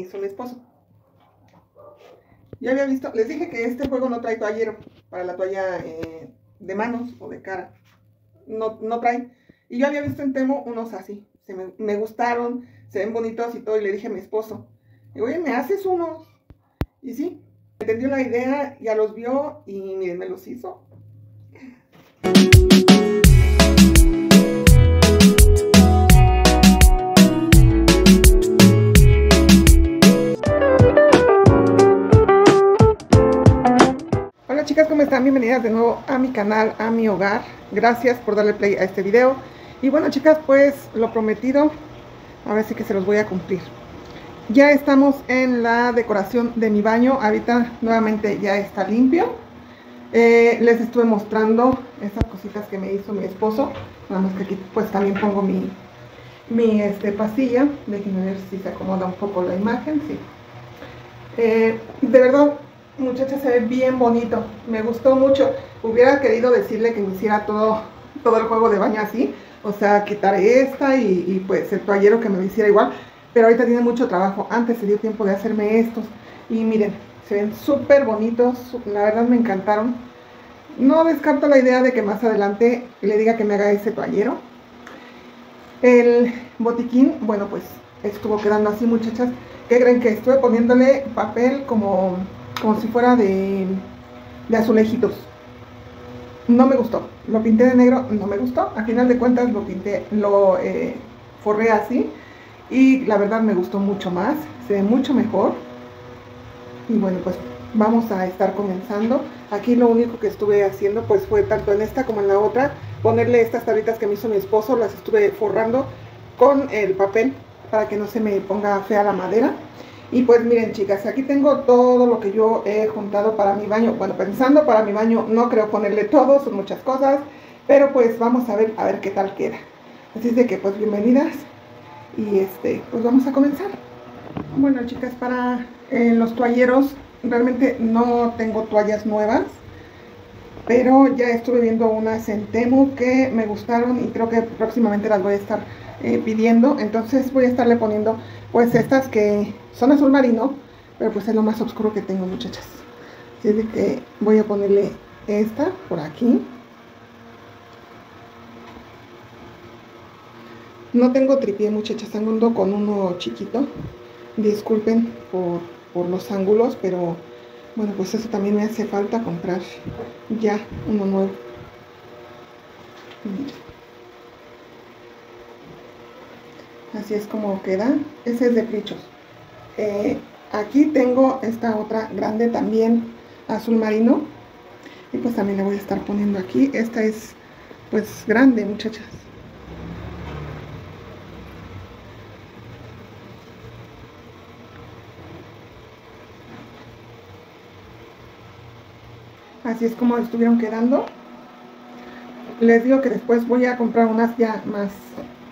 hizo mi esposo. Ya había visto, les dije que este juego no trae toallero para la toalla eh, de manos o de cara. No, no trae. Y yo había visto en Temo unos así. Se me, gustaron, se ven bonitos y todo. Y le dije a mi esposo, oye, ¿me haces unos? Y sí, entendió la idea, ya los vio y miren, me los hizo. Chicas, ¿cómo están? Bienvenidas de nuevo a mi canal, a mi hogar. Gracias por darle play a este video. Y bueno chicas, pues lo prometido, a ver si que se los voy a cumplir. Ya estamos en la decoración de mi baño. Ahorita nuevamente ya está limpio. Eh, les estuve mostrando esas cositas que me hizo mi esposo. Nada más que aquí pues también pongo mi, mi este, pastilla. Déjenme ver si se acomoda un poco la imagen. Sí. Eh, de verdad, muchachas, se ve bien bonito. Me gustó mucho. Hubiera querido decirle que me hiciera todo, todo el juego de baño así. O sea, quitar esta y, y pues el toallero que me lo hiciera igual pero ahorita tiene mucho trabajo. Antes se dio tiempo de hacerme estos. Y miren, se ven súper bonitos. La verdad me encantaron. No descarto la idea de que más adelante le diga que me haga ese toallero. El botiquín, bueno, pues estuvo quedando así, muchachas. ¿Qué creen que estuve poniéndole papel como, como si fuera de, azulejitos? No me gustó. Lo pinté de negro, no me gustó. A final de cuentas lo pinté, lo eh, forré así y la verdad me gustó mucho más, se ve mucho mejor. Y bueno, pues vamos a estar comenzando. Aquí lo único que estuve haciendo pues fue tanto en esta como en la otra, ponerle estas tablitas que me hizo mi esposo, las estuve forrando con el papel para que no se me ponga fea la madera. Y pues miren chicas, aquí tengo todo lo que yo he juntado para mi baño. Bueno, pensando para mi baño, no creo ponerle todo, son muchas cosas. Pero pues vamos a ver, a ver qué tal queda. Así es de que pues bienvenidas y este pues vamos a comenzar bueno chicas para eh, los toalleros realmente no tengo toallas nuevas pero ya estuve viendo unas en Temu que me gustaron y creo que próximamente las voy a estar eh, pidiendo entonces voy a estarle poniendo pues estas que son azul marino pero pues es lo más oscuro que tengo muchachas así que voy a ponerle esta por aquí No tengo tripié, muchachas, ando con uno chiquito. Disculpen por, por, los ángulos, pero bueno, pues eso también me hace falta comprar ya uno nuevo. Así es como queda. Ese es de plichos. Eh, aquí tengo esta otra grande también, azul marino. Y pues también le voy a estar poniendo aquí. Esta es pues grande, muchachas. así es como estuvieron quedando les digo que después voy a comprar unas ya más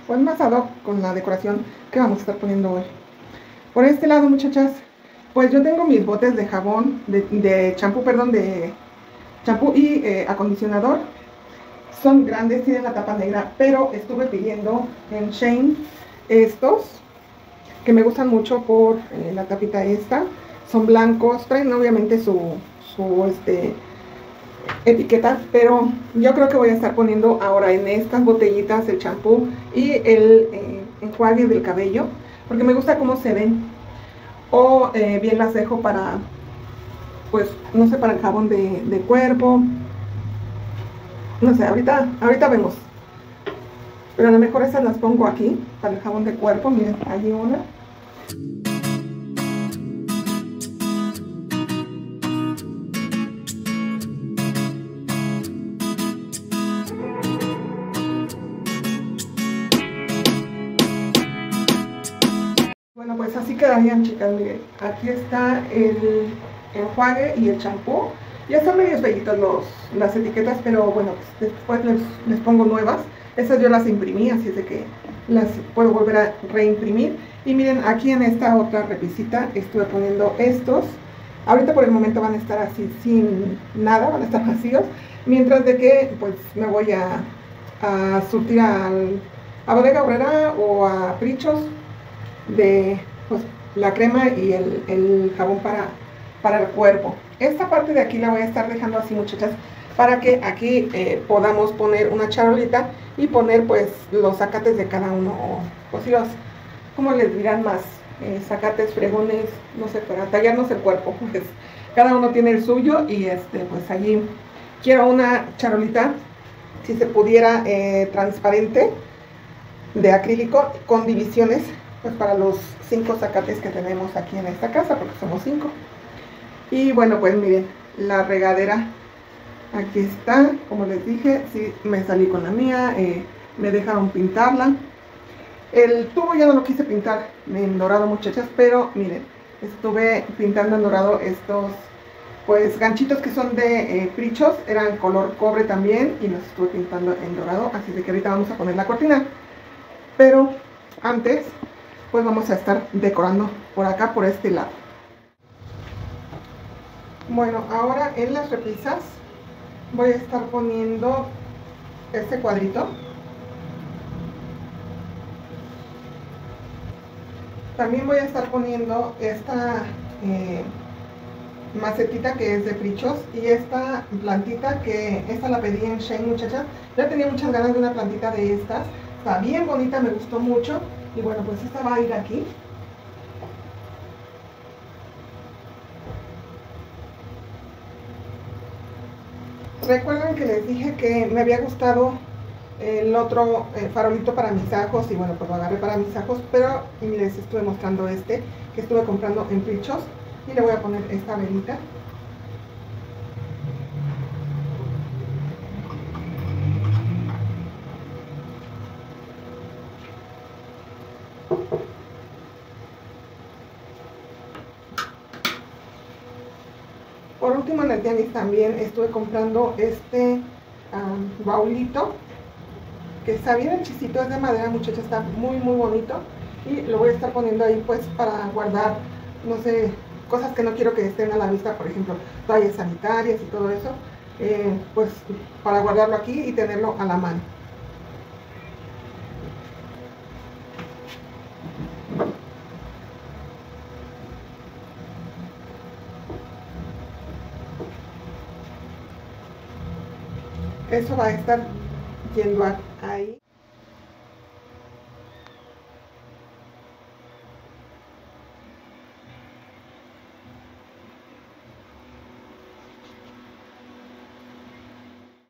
pues más ad hoc con la decoración que vamos a estar poniendo hoy. Por este lado muchachas pues yo tengo mis botes de jabón de champú perdón de champú y eh, acondicionador. Son grandes tienen la tapa negra pero estuve pidiendo en Shane estos que me gustan mucho por eh, la tapita esta. Son blancos traen obviamente su su este etiquetas, pero yo creo que voy a estar poniendo ahora en estas botellitas el champú y el eh, enjuague del cabello, porque me gusta cómo se ven. O eh, bien las dejo para, pues, no sé, para el jabón de, de cuerpo. No sé, ahorita, ahorita vemos. Pero a lo mejor esas las pongo aquí, para el jabón de cuerpo. Miren, hay una. Quedarían chicas, miren, aquí está el enjuague y el champú. Ya están medio bellitas los, las etiquetas, pero bueno, pues después les, les, pongo nuevas. Estas yo las imprimí, así es de que las puedo volver a reimprimir. Y miren, aquí en esta otra repisita estuve poniendo estos. Ahorita por el momento van a estar así sin nada, van a estar vacíos. Mientras de que pues me voy a, a surtir al, a Bodega Obrera o a Prichos de la crema y el, jabón para, para el cuerpo. Esta parte de aquí la voy a estar dejando así muchachas para que aquí eh, podamos poner una charolita y poner pues los zacates de cada uno o pues los, como les dirán más? Eh, zacates, fregones, no sé, para tallarnos el cuerpo, pues cada uno tiene el suyo y este pues allí quiero una charolita si se pudiera eh, transparente de acrílico con divisiones pues para los cinco zacates que tenemos aquí en esta casa porque somos cinco. Y bueno pues miren la regadera aquí está. Como les dije sí me salí con la mía eh, me dejaron pintarla. El tubo ya no lo quise pintar en dorado muchachas pero miren estuve pintando en dorado estos pues ganchitos que son de eh, prichos, eran color cobre también y los estuve pintando en dorado, así de que ahorita vamos a poner la cortina. Pero antes, pues vamos a estar decorando por acá, por este lado. Bueno, ahora en las repisas voy a estar poniendo este cuadrito. También voy a estar poniendo esta... Eh, macetita que es de frichos y esta plantita que esta la pedí en Shane muchachas ya tenía muchas ganas de una plantita de estas está bien bonita, me gustó mucho y bueno pues esta va a ir aquí. Recuerden que les dije que me había gustado el otro eh, farolito para mis ajos y bueno pues lo agarré para mis ajos pero les estuve mostrando este que estuve comprando en Frichos y le voy a poner esta velita también estuve comprando este baulito que está bien hechicito, es de madera muchachos, está muy muy bonito y lo voy a estar poniendo ahí pues para guardar, no sé, cosas que no quiero que estén a la vista, por ejemplo, toallas sanitarias y todo eso, eh, pues para guardarlo aquí y tenerlo a la mano. Eso va a estar yendo ahí.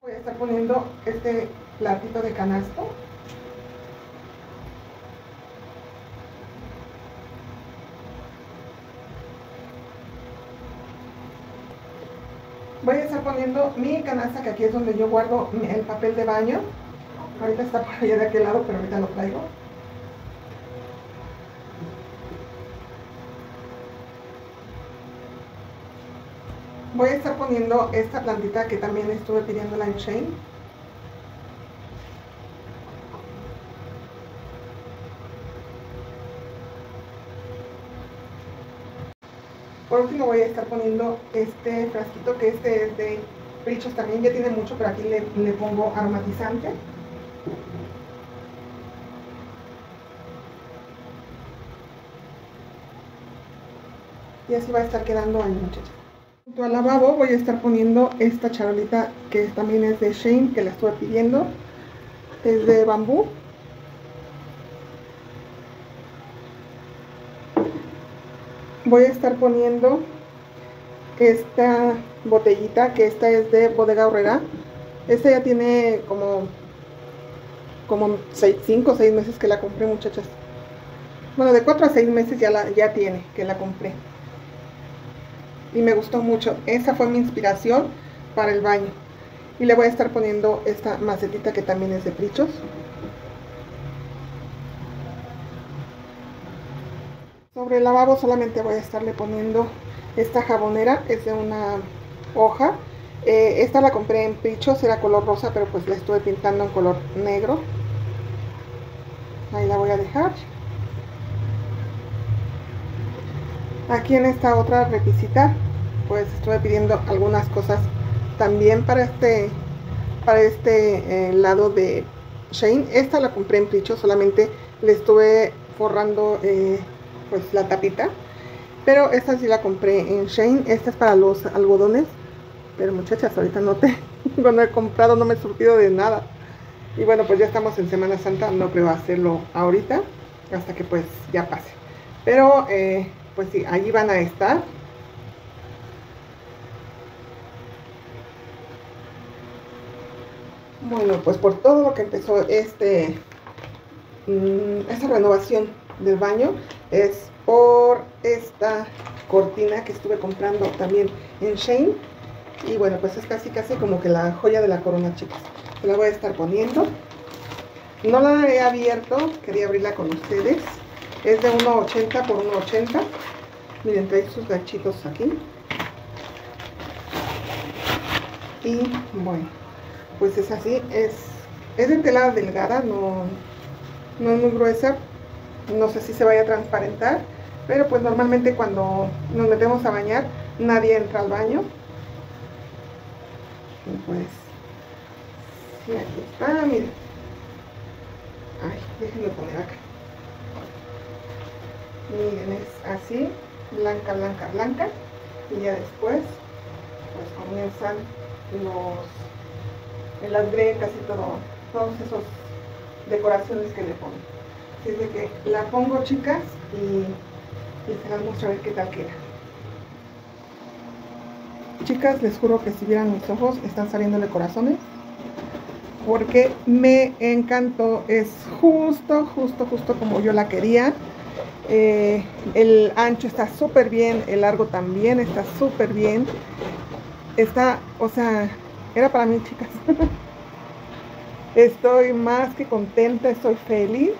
estar poniendo este platito de canasto. Voy a estar poniendo mi canasta, que aquí es donde yo guardo el papel de baño. Ahorita está por allá de aquel lado, pero ahorita lo traigo. voy a estar poniendo esta plantita que también estuve pidiendo en Shane. Por último voy a estar poniendo este frasquito que este es de brichos también, ya tiene mucho, pero aquí le, le pongo aromatizante. Y así va a estar quedando ahí muchachos. Junto al lavabo voy a estar poniendo esta charolita que también es de Shane, que la estuve pidiendo. Es de bambú. Voy a estar poniendo esta botellita, que esta es de Bodega Horrera. Esta ya tiene como como 5 o 6 meses que la compré, muchachas. Bueno, de 4 a 6 meses ya, la, ya tiene que la compré y me gustó mucho. Esa fue mi inspiración para el baño. Y le voy a estar poniendo esta macetita que también es de prichos. Sobre el lavabo solamente voy a estarle poniendo esta jabonera, es de una hoja. Eh, esta la compré en prichos, era color rosa, pero pues la estuve pintando en color negro. Ahí la voy a dejar. Aquí en esta otra repisita, pues estuve pidiendo algunas cosas también para este, para este eh, lado de Shane. Esta la compré en Pricho, solamente le estuve forrando eh, pues la tapita. Pero esta sí la compré en Shane. Esta es para los algodones. Pero muchachas, ahorita no te... Cuando he comprado no me he surtido de nada. Y bueno, pues ya estamos en Semana Santa. No creo hacerlo ahorita. Hasta que pues ya pase. Pero eh, pues sí, allí van a estar. Bueno, pues por todo lo que empezó este mm, esta renovación del baño es por esta cortina que estuve comprando también en Shane y bueno pues es casi casi como que la joya de la corona chicos. Se la voy a estar poniendo. No la he abierto quería abrirla con ustedes. Es de 1.80 por 1.80 miren trae sus ganchitos aquí. Y bueno pues es así. Es es de tela delgada no no es muy gruesa no sé si se vaya a transparentar pero pues normalmente cuando nos metemos a bañar nadie entra al baño. Y pues sí, aquí está miren ay déjenme poner acá. Miren es así blanca blanca blanca. Y ya después pues comienzan los en las grecas y todo todos esos decoraciones que le ponen así de que la pongo chicas y, y se las muestro a ver qué tal queda chicas les juro que si vieran mis ojos están saliéndole corazones porque me encantó es justo justo justo como yo la quería eh, el ancho está súper bien, el largo también está súper bien. Está, o sea, era para mí, chicas. estoy más que contenta, estoy feliz.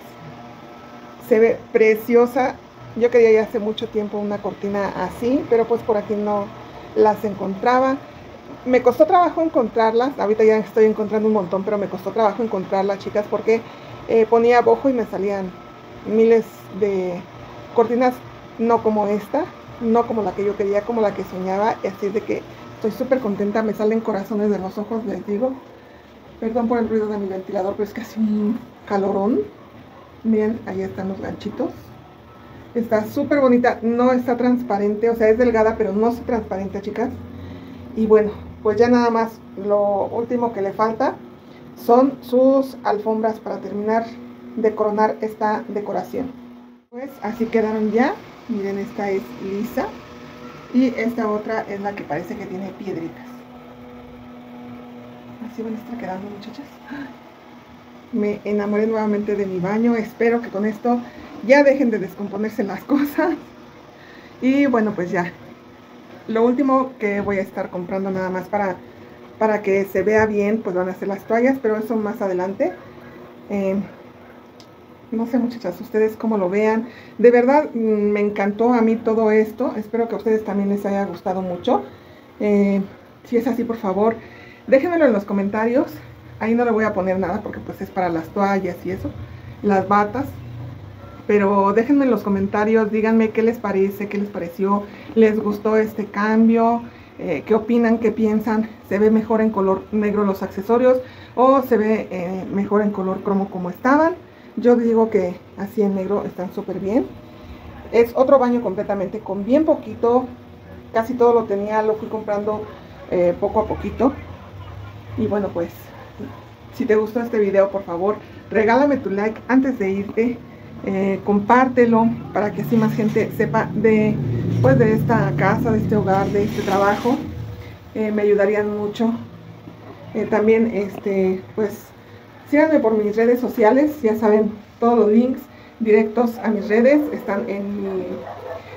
Se ve preciosa. Yo quería ya hace mucho tiempo una cortina así, pero pues por aquí no las encontraba. Me costó trabajo encontrarlas, ahorita ya estoy encontrando un montón, pero me costó trabajo encontrarlas, chicas, porque eh, ponía bojo y me salían miles de cortinas no como esta, no como la que yo quería, como la que soñaba, así de que estoy súper contenta, me salen corazones de los ojos, les digo. Perdón por el ruido de mi ventilador, pero es casi un calorón. Miren, ahí están los ganchitos. Está súper bonita, no está transparente, o sea, es delgada, pero no está transparente, chicas. Y bueno, pues ya nada más, lo último que le falta son sus alfombras para terminar de coronar esta decoración. Pues así quedaron ya. Miren, esta es lisa. Y esta otra es la que parece que tiene piedritas. Así van a estar quedando, muchachas. Me enamoré nuevamente de mi baño. Espero que con esto ya dejen de descomponerse las cosas. Y bueno, pues ya. Lo último que voy a estar comprando nada más para, para que se vea bien, pues van a ser las toallas, pero eso más adelante. Eh, no sé muchachas, ustedes cómo lo vean. De verdad mm, me encantó a mí todo esto. Espero que a ustedes también les haya gustado mucho. Eh, si es así, por favor, déjenmelo en los comentarios. Ahí no le voy a poner nada porque pues es para las toallas y eso. Las batas. Pero déjenme en los comentarios, díganme qué les parece, qué les pareció. ¿Les gustó este cambio? Eh, ¿Qué opinan? ¿Qué piensan? ¿Se ve mejor en color negro los accesorios? ¿O se ve eh, mejor en color cromo como estaban? Yo digo que así en negro están súper bien. Es otro baño completamente con bien poquito. Casi todo lo tenía, lo fui comprando eh, poco a poquito. Y bueno, pues, si te gustó este video, por favor, regálame tu like antes de irte. Eh, compártelo para que así más gente sepa de, pues, de esta casa, de este hogar, de este trabajo. Eh, me ayudarían mucho. también, este, pues, Síganme por mis redes sociales, ya saben, todos los links directos a mis redes están en,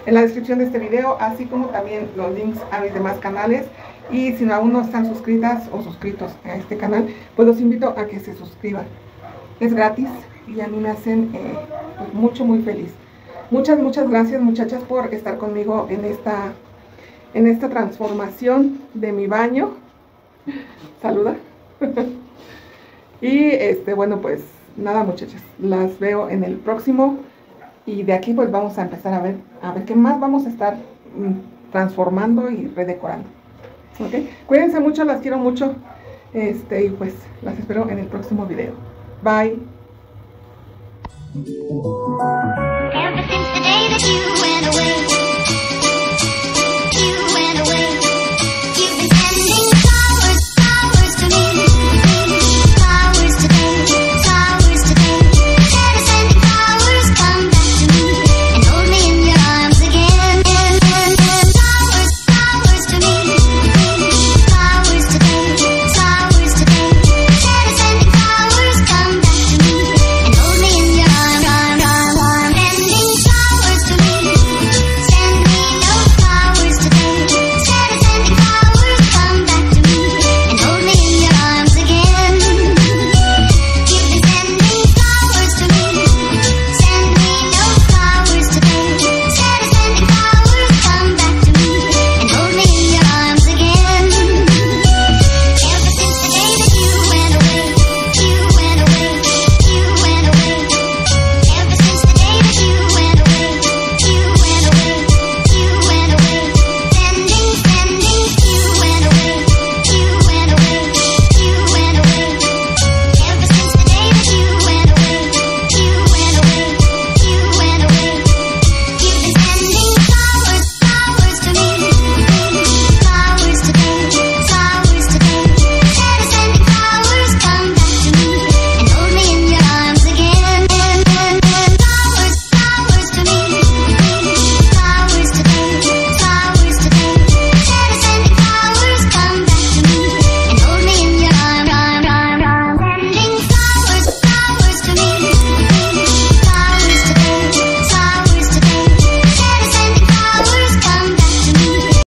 en la descripción de este video, así como también los links a mis demás canales. Y si aún no están suscritas o suscritos a este canal, pues los invito a que se suscriban. Es gratis y a mí me hacen eh, pues mucho, muy feliz. Muchas, muchas gracias muchachas por estar conmigo en esta, en esta transformación de mi baño. Saluda. Y este, bueno, pues nada muchachas, las veo en el próximo y de aquí pues vamos a empezar a ver, a ver qué más vamos a estar mm, transformando y redecorando. Cuídense mucho, las quiero mucho. Este, y pues las espero en el próximo video. Bye.